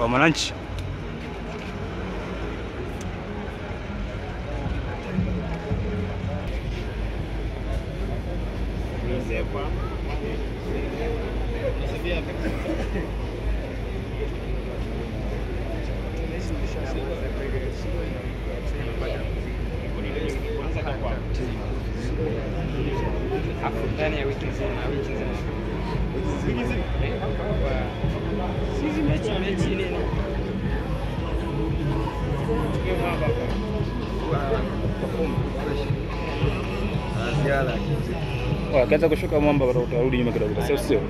wa Mwananchi. Hapo ndani ya wiki nzima, wiki nzima. Eh, kwa- Sisi mechi mechi nini? Akaanza kushuka mwamba, utarudi nyuma kidogo, sio sio?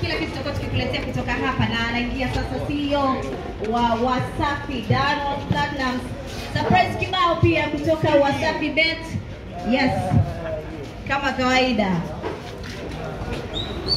Kila kitu tutakuwa tukikuletea kutoka hapa na anaingia sasa CEO wa Wasafi Diamond Platnumz. Surprise kibao pia kutoka Wasafi Bet. Yes. Kama kawaida.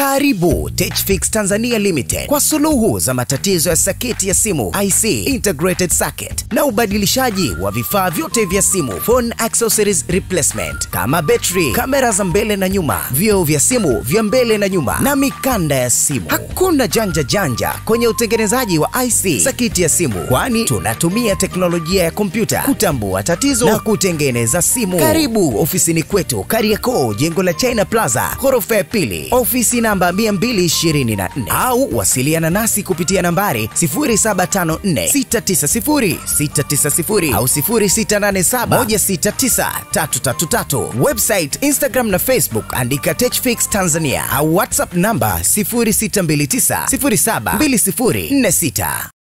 Karibu Techfix Tanzania Limited kwa suluhu za matatizo ya saketi ya simu IC, integrated circuit na ubadilishaji wa vifaa vyote vya simu, phone accessories replacement kama battery, kamera za mbele na nyuma, vioo vya simu vya mbele na nyuma na mikanda ya simu. Hakuna janja janja kwenye utengenezaji wa IC, saketi ya simu, kwani tunatumia teknolojia ya kompyuta kutambua tatizo na kutengeneza simu. Karibu ofisini kwetu Kariakoo, jengo la China Plaza, ghorofa ya pili, ofisi namba 224 au wasiliana nasi kupitia nambari 0754690690 au 0687169333. Website, Instagram na Facebook andika Techfix Tanzania au WhatsApp namba 0629072046.